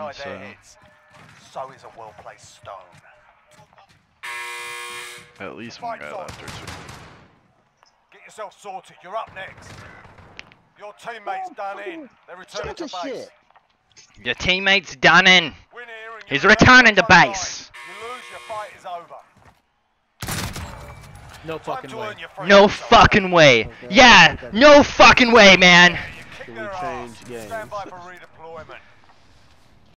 Oh, right so there, uh, hits. So is a well-placed stone. at least one guy left or two. Get yourself sorted. You're up next. Your teammates oh, done in. Oh, They're returning to oh, base. shit. Your teammate's done in. He's returning to base. You lose, your fight is over. No fucking way. No fucking way. Okay, Yeah, okay. no fucking way, man. Can we change games? Stand by for redeployment.